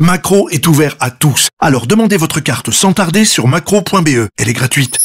Macro est ouvert à tous. Alors demandez votre carte sans tarder sur macro.be. Elle est gratuite.